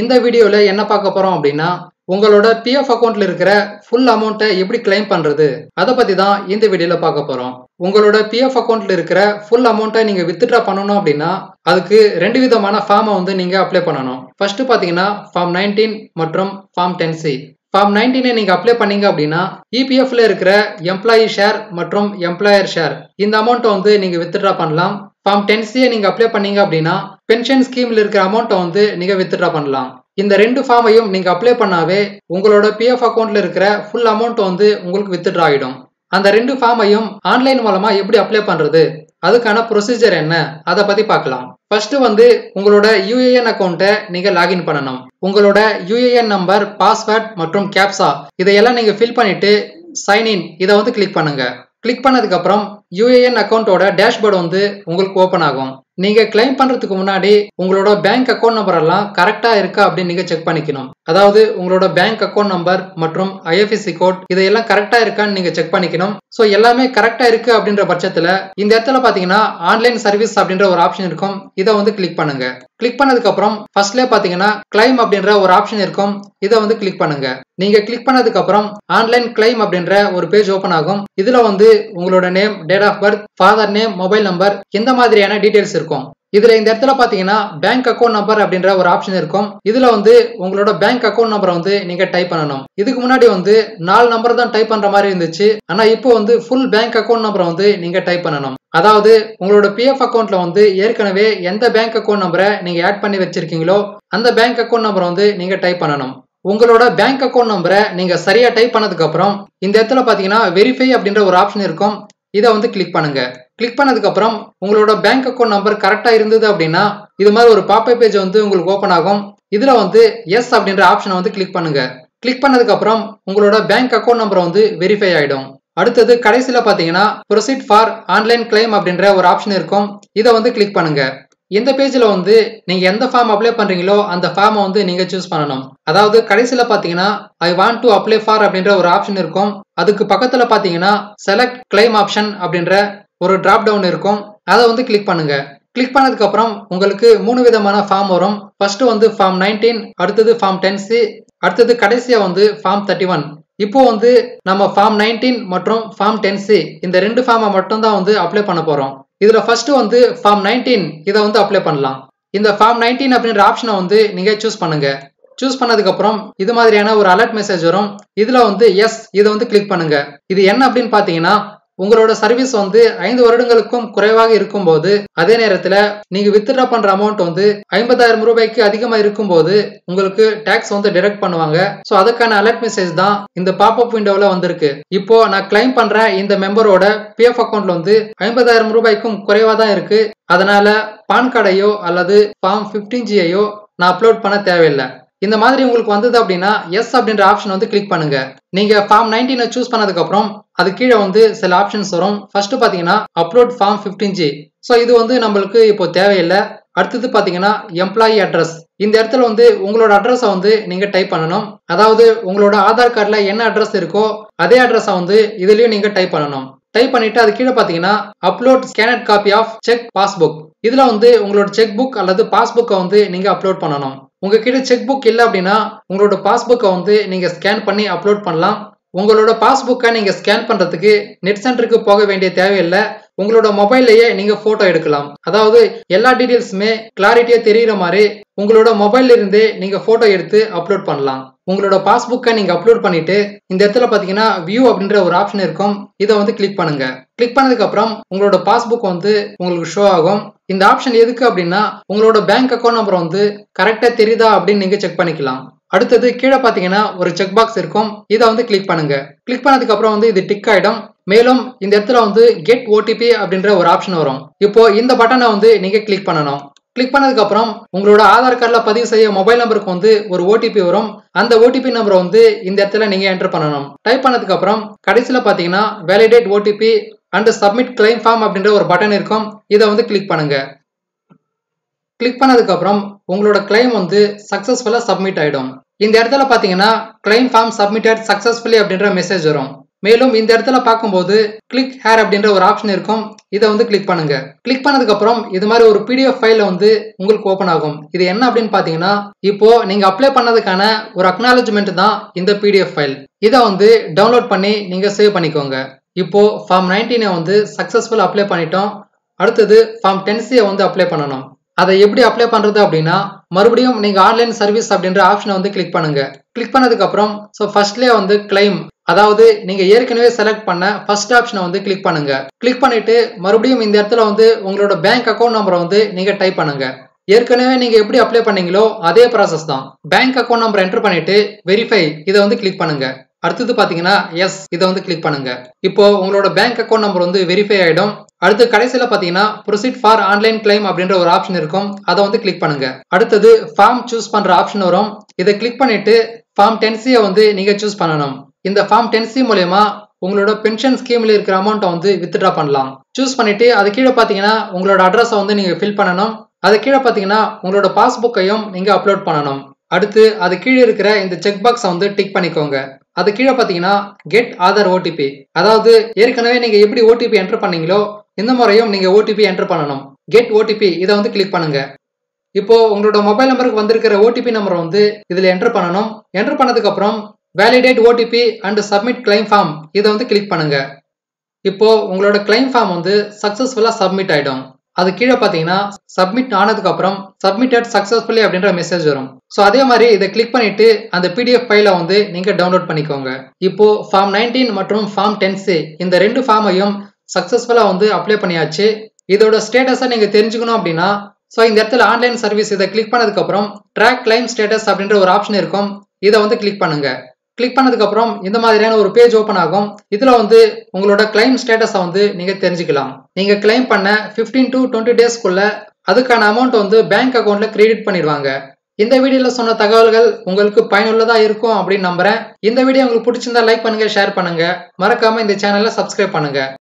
இந்த வீடியோவில் என்ன பார்க்க போகிறோம் அப்படின்னா உங்களோட பிஎஃப் அக்கௌண்ட்ல இருக்கிற ஃபுல் அமௌண்ட்டை எப்படி கிளைம் பண்ணுறது அதை பற்றி தான் இந்த வீடியோவில் பார்க்க போகிறோம் உங்களோட பிஎஃப் அக்கௌண்ட்ல இருக்கிற ஃபுல் அமௌண்ட்டை நீங்கள் வித்ட்ரா பண்ணணும் அப்படின்னா அதுக்கு ரெண்டு விதமான ஃபார்மை வந்து நீங்கள் அப்ளை பண்ணணும். ஃபர்ஸ்ட் பார்த்தீங்கன்னா ஃபார்ம் நைன்டீன் மற்றும் ஃபார்ம் டென் சி ஃபார்ம் நைன்டீனை நீங்கள் அப்ளை பண்ணீங்க அப்படின்னா இபிஎஃப்ல இருக்கிற எம்ப்ளாயி ஷேர் மற்றும் எம்ப்ளாயர் ஷேர் இந்த அமௌண்ட்டை வந்து நீங்கள் வித்ட்ரா பண்ணலாம். ஃபார்ம் டென் சியை அப்ளை பண்ணீங்க அப்படின்னா பென்ஷன் ஸ்கீம்ல இருக்கிற அமௌண்ட்டை வந்து நீங்க வித்ட்ரா பண்ணலாம். இந்த ரெண்டு ஃபார்மையும் நீங்க அப்ளை பண்ணாவே உங்களோட பிஎஃப் அக்கௌண்ட்ல இருக்கிற ஃபுல் அமௌண்ட் வந்து உங்களுக்கு வித்ட்ரா ஆகிடும் அந்த ரெண்டு ஃபார்மையும் ஆன்லைன் மூலமா எப்படி அப்ளை பண்றது? அதுக்கான ப்ரொசீஜர் என்ன? அதை பத்தி பார்க்கலாம். ஃபர்ஸ்ட் வந்து உங்களோட யூஏஎன் அக்கௌண்ட்டை நீங்க லாகின் பண்ணணும். உங்களோட யூஏஎன் நம்பர் பாஸ்வேர்ட் மற்றும் கேப்சா இதையெல்லாம் நீங்க ஃபில் பண்ணிட்டு சைன் இன் இதை வந்து கிளிக் பண்ணுங்க. கிளிக் பண்ணதுக்கு அப்புறம் யூஏஎன் அக்கௌண்ட்டோட டேஷ்போர்டு வந்து உங்களுக்கு ஓப்பன் ஆகும். நீங்க கிளைம் பண்றதுக்கு முன்னாடி உங்களோட பேங்க் அக்கௌண்ட் நம்பர் எல்லாம் கரெக்டா இருக்கா அப்படின்னு நீங்க செக் பண்ணிக்கணும். அதாவது உங்களோட பேங்க் அக்கௌண்ட் நம்பர் மற்றும் ஐஎஃப்எஸ்சி கோட் இதையெல்லாம் கரெக்டா இருக்கான்னு நீங்க செக் பண்ணிக்கணும். ஸோ எல்லாமே கரெக்டா இருக்கு அப்படின்ற பட்சத்துல இந்த இடத்துல பாத்தீங்கன்னா ஆன்லைன் சர்வீஸ் அப்படின்ற ஒரு ஆப்ஷன் இருக்கும். இதை வந்து கிளிக் பண்ணுங்க. கிளிக் பண்ணதுக்கு அப்புறம் ஃபர்ஸ்ட்ல பாத்தீங்கன்னா கிளைம் அப்படின்ற ஒரு ஆப்ஷன் இருக்கும். இதை வந்து கிளிக் பண்ணுங்க. நீங்க கிளிக் பண்ணதுக்கு அப்புறம் ஆன்லைன் கிளைம் அப்படின்ற ஒரு பேஜ் ஓபன் ஆகும். இதுல வந்து உங்களோட name date of birth father name mobile number இந்த மாதிரியான டீடைல்ஸ் இருக்கும். இதுல இந்த இடத்துல பாத்தீங்கன்னா பேங்க் அக்கௌண்ட் நம்பர் அப்படின்ற ஒரு ஆப்ஷன் இருக்கும். இதுல வந்து உங்களோட பேங்க் அக்கௌண்ட் நம்பரை வந்து நீங்க டைப் பண்ணணும். இதுக்கு முன்னாடி வந்து நாலு நம்பர் தான் டைப் பண்ற மாதிரி இருந்துச்சு. ஆனா இப்போ வந்து ஃபுல் பேங்க் அக்கௌண்ட் நம்பரை வந்து நீங்க டைப் பண்ணணும். அதாவது உங்களோட பிஎஃப் அக்கௌண்ட்ல வந்து ஏற்கனவே எந்த பேங்க் அக்கௌண்ட் நம்பரை நீங்க ஆட் பண்ணி வச்சிருக்கீங்களோ அந்த பேங்க் அக்கௌண்ட் நம்பரை வந்து நீங்க டைப் பண்ணணும். உங்களோட பேங்க் அக்கௌண்ட் நம்பரை நீங்க சரியா டைப் பண்ணதுக்கு அப்புறம் இந்த இடத்துல பாத்தீங்கன்னா வெரிஃபை அப்படின்ற ஒரு ஆப்ஷன் இருக்கும். இதை வந்து கிளிக் பண்ணுங்க. கிளிக் பண்ணதுக்கு அப்புறம் உங்களோட பேங்க் அக்கௌண்ட் நம்பர் கரெக்டா இருந்தது அப்படின்னா இது மாதிரி ஒரு பாப்பை பேஜ் வந்து உங்களுக்கு ஓப்பன் ஆகும். இதுல வந்து எஸ் அப்படின்ற ஆப்ஷனை வந்து கிளிக் பண்ணுங்க. கிளிக் பண்ணதுக்கு அப்புறம் உங்களோட பேங்க் அக்கௌண்ட் நம்பர் வந்து வெரிஃபை ஆயிடும். அடுத்தது கடைசியில பாத்தீங்கன்னா ப்ரொசீட் ஃபார் ஆன்லைன் கிளைம் அப்படின்ற ஒரு ஆப்ஷன் இருக்கும். இதை வந்து கிளிக் பண்ணுங்க. இந்த பேஜ்ல வந்து நீங்க எந்த ஃபார்ம் அப்ளை பண்றீங்களோ அந்த ஃபார்மை வந்து நீங்க சூஸ் பண்ணணும். அதாவது கடைசியில பாத்தீங்கன்னா I want to apply for அப்படின்ற ஒரு ஆப்ஷன் இருக்கும். அதுக்கு பக்கத்துல பாத்தீங்கன்னா செலக்ட் கிளைம் ஆப்ஷன் அப்படின்ற ஒரு டிராப் டவுன் இருக்கும். அதை வந்து கிளிக் பண்ணுங்க. கிளிக் பண்ணதுக்கு அப்புறம் உங்களுக்கு மூணு விதமான ஃபார்ம் வரும். ஃபர்ஸ்ட் வந்து ஃபார்ம் நைன்டீன் அடுத்தது ஃபார்ம் டென் சி அடுத்தது கடைசியா வந்து ஃபார்ம் தேர்ட்டி ஒன் இப்போ வந்து நம்ம ஃபார்ம் நைன்டீன் மற்றும் ஃபார்ம் டென் சி இந்த ரெண்டு ஃபார்மை மட்டும்தான் வந்து அப்ளை பண்ண போறோம். இதுல ஃபர்ஸ்ட் வந்து ஃபார்ம் நைன்டீன் இதை வந்து அப்ளை பண்ணலாம். இந்த ஃபார்ம் நைன்டீன் அப்படின்ற ஆப்ஷனை வந்து நீங்க சூஸ் பண்ணுங்க. சூஸ் பண்ணதுக்கு அப்புறம் இது மாதிரியான ஒரு அலர்ட் மெசேஜ் வரும். இதுல வந்து எஸ் இதை வந்து கிளிக் பண்ணுங்க. இது என்ன அப்படின்னு பாத்தீங்கன்னா உங்களோட சர்வீஸ் வந்து ஐந்து வருடங்களுக்கும் குறைவாக இருக்கும்போது அதே நேரத்துல நீங்க வித்ட்ரா பண்ற அமௌண்ட் வந்து ஐம்பதாயிரம் ரூபாய்க்கு அதிகமா இருக்கும்போது உங்களுக்கு டாக்ஸ் வந்து டிடக்ட் பண்ணுவாங்க. ஸோ அதுக்கான அலர்ட் மெசேஜ் தான் இந்த பாப்அப் விண்டோவில் வந்திருக்கு. இப்போ நான் கிளைம் பண்ற இந்த மெம்பரோட பிஎஃப் அக்கௌண்ட்ல வந்து ஐம்பதாயிரம் ரூபாய்க்கும் குறைவா தான் இருக்கு. அதனால பான் கார்டையோ அல்லது ஃபார்ம் பிப்டீன் ஜியையோ நான் அப்லோட் பண்ண தேவையில்லை. இந்த மாதிரி உங்களுக்கு வந்தது அப்படின்னா எஸ் அப்படின்ற ஆப்ஷன் வந்து கிளிக் பண்ணுங்க. நீங்க ஃபார்ம் நைன்டீனை சூஸ் பண்ணதுக்கு அப்புறம் அது கீழே வந்து சில ஆப்ஷன்ஸ் வரும். ஃபர்ஸ்ட் பாத்தீங்கன்னா upload form fifteen G so இது வந்து நம்மளுக்கு இப்போ தேவையில்லை. அடுத்தது பாத்தீங்கன்னா எம்ப்ளாயி அட்ரஸ் இந்த இடத்துல வந்து உங்களோட அட்ரஸை வந்து நீங்க டைப் பண்ணணும். அதாவது உங்களோட ஆதார் கார்டில் என்ன அட்ரஸ் இருக்கோ அதே அட்ரஸை வந்து இதுலயும் நீங்க டைப் பண்ணணும். டைப் பண்ணிட்டு அது கீழே பாத்தீங்கன்னா upload scanned copy of cheque passbook இதுல வந்து உங்களோட செக் புக் அல்லது பாஸ்புக்கை வந்து நீங்க அப்லோட் பண்ணணும். உங்ககிட்ட செக் புக் இல்லை அப்படின்னா உங்களோட பாஸ்புக்கை வந்து நீங்க ஸ்கேன் பண்ணி அப்லோட் பண்ணலாம். உங்களோட பாஸ்புக்கை நீங்க ஸ்கேன் பண்றதுக்கு நெட் சென்டருக்கு போக வேண்டிய தேவையில்லை. உங்களோட மொபைல்லையே நீங்க போட்டோ எடுக்கலாம். அதாவது எல்லா டீடைல்ஸுமே கிளாரிட்டியா தெரியுற மாதிரி உங்களோட மொபைல்ல இருந்தே நீங்க போட்டோ எடுத்து அப்லோட் பண்ணலாம். உங்களோட பாஸ்புக்கை நீங்க அப்லோட் பண்ணிட்டு இந்த இடத்துல பாத்தீங்கன்னா வியூ அப்படின்ற ஒரு ஆப்ஷன் இருக்கும். இதை வந்து கிளிக் பண்ணுங்க. கிளிக் பண்ணதுக்கு அப்புறம் உங்களோட பாஸ்புக் வந்து உங்களுக்கு ஷோ ஆகும். இந்த ஆப்ஷன் எதுக்கு அப்படின்னா உங்களோட பேங்க் அக்கௌண்ட் நம்பர் வந்து கரெக்டா தெரியுதா அப்படின்னு நீங்க செக் பண்ணிக்கலாம். அடுத்தது கீழே பாத்தீங்கன்னா ஒரு செக் பாக்ஸ் இருக்கும். இதை வந்து கிளிக் பண்ணுங்க. கிளிக் பண்ணதுக்கு அப்புறம் வந்து இது டிக் ஆயிடும். மேலும் இந்த இடத்துல வந்து கெட் ஓடிபி அப்படின்ற ஒரு ஆப்ஷன் வரும். இப்போ இந்த பட்டனை வந்து நீங்க கிளிக் பண்ணணும். கிளிக் பண்ணதுக்கு அப்புறம் உங்களோட ஆதார் கார்டில் பதிவு செய்ய மொபைல் நம்பருக்கு வந்து ஒரு ஓடிபி வரும். அந்த ஓடிபி நம்பரை வந்து இந்த இடத்துல நீங்க என்டர் பண்ணணும். டைப் பண்ணதுக்கு அப்புறம் கடைசியில் பார்த்தீங்கன்னா validate OTP and submit claim form அப்படின்ற ஒரு பட்டன் இருக்கும். இதை வந்து கிளிக் பண்ணுங்க. கிளிக் பண்ணதுக்கு அப்புறம் உங்களோட கிளைம் வந்து சக்ஸஸ்ஃபுல்லாக சப்மிட் ஆகிடும் இந்த இடத்துல பார்த்தீங்கன்னா கிளைம் ஃபார்ம் சப்மிட்டட் சக்சஸ்ஃபுல்லி அப்படின்ற மெசேஜ் வரும். மேலும் இந்த இடத்துல பார்க்கும்போது கிளிக் ஹேர் அப்படின்ற ஒரு ஆப்ஷன் இருக்கும். இதை வந்து கிளிக் பண்ணுங்க. கிளிக் பண்ணதுக்கு அப்புறம் இது மாதிரி ஒரு பிடிஎஃப் ஃபைல வந்து உங்களுக்கு ஓப்பன் ஆகும். இது என்ன அப்படின்னு பாத்தீங்கன்னா இப்போ நீங்க அப்ளை பண்ணதுக்கான ஒரு அக்னாலஜ்மெண்ட் தான் இந்த பிடிஎஃப் ஃபைல் இதை வந்து டவுன்லோட் பண்ணி நீங்க சேவ் பண்ணிக்கோங்க. இப்போ ஃபார்ம் நைன்டீனை வந்து சக்சஸ்ஃபுல் அப்ளை பண்ணிட்டோம். அடுத்தது ஃபார்ம் டென்சியை வந்து அப்ளை பண்ணணும். அதை எப்படி அப்ளை பண்ணுறது அப்படின்னா மறுபடியும் நீங்கள் ஆன்லைன் சர்வீஸ் அப்படின்ற ஆப்ஷனை வந்து கிளிக் பண்ணுங்க. கிளிக் பண்ணதுக்கப்புறம் ஸோ ஃபர்ஸ்ட்லேயே வந்து கிளைம் அதாவது நீங்க ஏற்கனவே செலக்ட் பண்ண ஃபர்ஸ்ட் ஆப்ஷனை வந்து கிளிக் பண்ணுங்க. கிளிக் பண்ணிட்டு மறுபடியும் இந்த இடத்துல வந்து உங்களோட பேங்க் அக்கௌண்ட் நம்பரை வந்து நீங்க டைப் பண்ணுங்க. ஏற்கனவே நீங்க எப்படி அப்ளை பண்ணீங்களோ அதே ப்ராசஸ் தான். பேங்க் அக்கௌண்ட் நம்பர் என்டர் பண்ணிட்டு வெரிஃபை இதை வந்து கிளிக் பண்ணுங்க. அடுத்தது பாத்தீங்கன்னா எஸ் இதை வந்து கிளிக் பண்ணுங்க. இப்போ உங்களோட பேங்க் அக்கௌண்ட் நம்பர் வந்து வெரிஃபை ஆயிடும். அடுத்து கடைசியில பாத்தீங்கன்னா ப்ரொசீட் ஃபார் ஆன்லைன் கிளைம் அப்படின்ற ஒரு ஆப்ஷன் இருக்கும். அதை வந்து கிளிக் பண்ணுங்க. அடுத்தது ஃபார்ம் சூஸ் பண்ற ஆப்ஷன் வரும். இதை கிளிக் பண்ணிட்டு ஃபார்ம் டென்சியை வந்து நீங்க சூஸ் பண்ணணும். இந்த ஃபார்ம் டென்சி மூலயமா உங்களோட பென்ஷன் ஸ்கீம்ல இருக்கிற அமௌண்ட்டை வந்து வித்ட்ரா பண்ணலாம். சூஸ் பண்ணிட்டு அது கீழே பாத்தீங்கன்னா உங்களோட அட்ரஸை வந்து நீங்க ஃபில் பண்ணணும். அது கீழே பாத்தீங்கன்னா உங்களோட பாஸ்புக்கையும் நீங்க அப்லோட் பண்ணணும். அடுத்து அது கீழே இருக்கிற இந்த செக் பாக்ஸை வந்து டிக் பண்ணிக்கோங்க. அது கீழே பார்த்தீங்கன்னா கெட் ஆதார் ஓடிபி அதாவது ஏற்கனவே நீங்க எப்படி ஓடிபி என்டர் பண்ணீங்களோ இந்த முறையும் நீங்க ஓடிபி என்டர் பண்ணணும். கெட் ஓடிபி இதை வந்து கிளிக் பண்ணுங்க. இப்போ உங்களோட மொபைல் நம்பருக்கு வந்திருக்கிற ஓடிபி நம்பரை வந்து இதில் என்டர் பண்ணணும். என்டர் பண்ணதுக்கு அப்புறம் validate OTP and submit claim form இதை வந்து கிளிக் பண்ணுங்க. இப்போ உங்களோட கிளைம் ஃபார்ம் வந்து சக்சஸ்ஃபுல்லாக சப்மிட் ஆயிடும். அது கீழே பார்த்தீங்கன்னா சப்மிட் ஆனதுக்கு அப்புறம் சப்மிட்டட் சக்சஸ்ஃபுல்லி அப்படின்ற மெசேஜ் வரும். ஸோ அதே மாதிரி இதை கிளிக் பண்ணிட்டு அந்த பிடிஎஃப் ஃபைலை வந்து நீங்க டவுன்லோட் பண்ணிக்கோங்க. இப்போ ஃபார்ம் நைன்டீன் மற்றும் ஃபார்ம் டென்ஸு இந்த ரெண்டு ஃபார்மையும் சக்சஸ்ஃபுல்லா வந்து அப்ளை பண்ணியாச்சு. இதோட ஸ்டேட்டஸை நீங்க தெரிஞ்சுக்கணும் அப்படின்னா ஸோ இந்த இடத்துல ஆன்லைன் சர்வீஸ் இதை கிளிக் பண்ணதுக்கப்புறம் ட்ராக் கிளைம் ஸ்டேட்டஸ் அப்படின்ற ஒரு ஆப்ஷன் இருக்கும். இதை வந்து கிளிக் பண்ணுங்க. கிளிக் பண்ணதுக்கு அப்புறம் இந்த மாதிரியான ஒரு பேஜ் ஓப்பன் ஆகும். இதுல வந்து உங்களோட கிளைம் ஸ்டேட்டஸை வந்து நீங்க தெரிஞ்சுக்கலாம். நீங்க கிளைம் பண்ண பிப்டீன் டு டுவெண்ட்டி டேஸ்க்குள்ள அதுக்கான அமௌண்ட் வந்து பேங்க் அக்கௌண்ட்ல கிரெடிட் பண்ணிடுவாங்க. இந்த வீடியோல சொன்ன தகவல்கள் உங்களுக்கு பயனுள்ளதா இருக்கும் அப்படின்னு நம்புறேன். இந்த வீடியோ உங்களுக்கு பிடிச்சிருந்தா லைக் பண்ணுங்க ஷேர் பண்ணுங்க. மறக்காம இந்த சேனலை சப்ஸ்கிரைப் பண்ணுங்க.